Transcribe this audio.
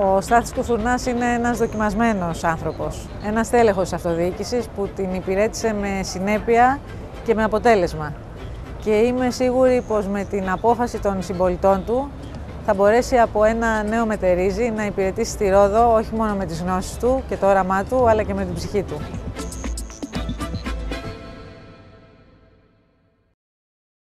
Ο Στάθης Κουσουρνάς είναι ένας δοκιμασμένος άνθρωπος, ένας τέλεχος αυτοδιοίκησης που την υπηρέτησε με συνέπεια και με αποτέλεσμα. Και είμαι σίγουρη πως με την απόφαση των συμπολιτών του θα μπορέσει από ένα νέο μετερίζει να υπηρετήσει τη Ρόδο όχι μόνο με τις γνώσεις του και το όραμά του, αλλά και με την ψυχή του.